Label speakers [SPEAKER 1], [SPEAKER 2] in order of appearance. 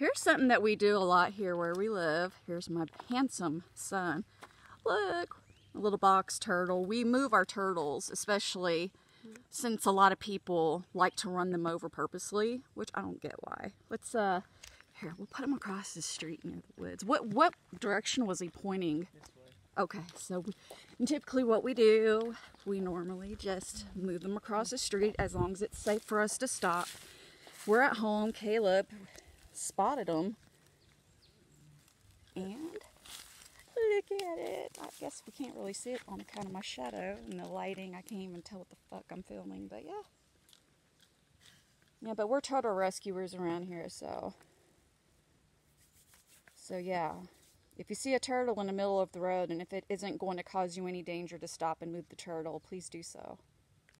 [SPEAKER 1] Here's something that we do a lot here where we live. Here's my handsome son. Look, a little box turtle. We move our turtles, especially since a lot of people like to run them over purposely, which I don't get why. Let's uh here, we'll put him across the street near the woods. What what direction was he pointing? Okay, so we, typically what we do, we normally just move them across the street as long as it's safe for us to stop. We're at home. Caleb spotted them. And look at it. I guess we can't really see it on account of my shadow and the lighting. I can't even tell what the fuck I'm filming, but yeah. Yeah, but we're turtle rescuers around here, so. So yeah. If you see a turtle in the middle of the road and if it isn't going to cause you any danger to stop and move the turtle, please do so.